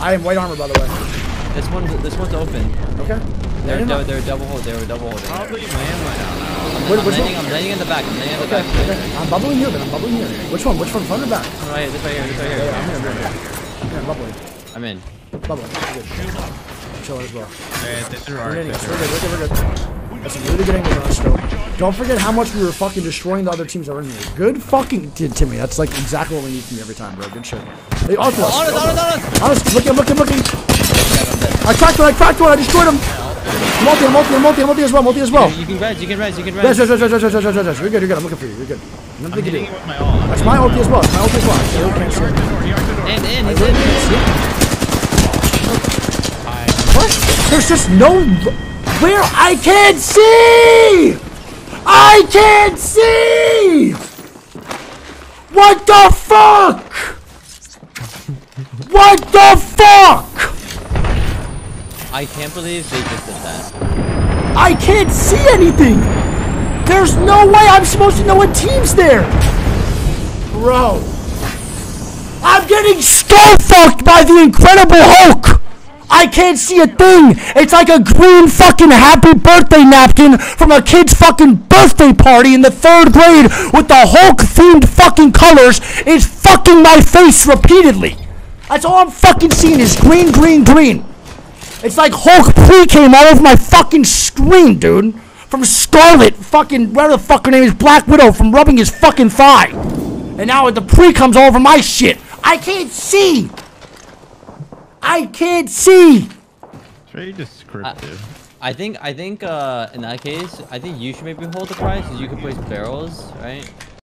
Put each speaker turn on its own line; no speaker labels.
I am white armor, by the way.
This one, this one's open.
Okay.
They're,
Landing
they're,
on-
they're double hold. They were double holding.
Probably land right now.
I'm,
Wait,
I'm landing.
one?
I'm landing in the back. I'm landing in the
Okay,
back.
okay. I'm bubbling here, then. I'm bubbling here. Which one? Which one? Front or back?
This right here. This right here. This right here.
Yeah, I'm here, I'm here. I'm here, I'm bubbling.
I'm in.
Bubbling. Good. Chill as well.
Yeah, this is
We're
right.
getting We're good, we're good, we're good. That's some really good angles on us. Don't forget how much we were fucking destroying the other teams that were in here. Good fucking did Timmy. That's like exactly what we need from you every time, bro. Good shit. Hey.
On us, on us, on us.
Looking, looking, looking. I cracked one, I cracked one, I destroyed him. Multi, multi, multi, multi as well, multi as well.
You can res. You can res. You can res.
yes, yes, yes, yes, yes, yes, yes, yes. You're good, you're good. I'm looking for you. You're good.
I'm
to
hitting it with my ult.
That's my ulti as well. It's my ulti as well. I can't see.
He arced the door. He arced the door.
In, in. He's in.
can't see.
I,
What? There's just no. Where I can't see. I can't see. What the fuck? What the fuck?
I can't believe they just did that.
I can't see anything. There's no way I'm supposed to know what team's there. Bro. I'm getting skull fucked by the Incredible Hulk. I can't see a thing. It's like a green fucking happy birthday napkin from a kid's fucking birthday party in the third grade with the Hulk themed fucking colors is fucking my face repeatedly. That's all I'm fucking seeing is green, green, green. It's like Hulk pre came all over my fucking screen, dude. From Scarlett, fucking whatever the fuck her name is, Black Widow, from rubbing his fucking thigh. And now the pre comes all over my shit. I can't see. I can't see.
it's very descriptive.
I think. I think. Uh, in that case, I think you should maybe hold the prize, cause You can place barrels, right?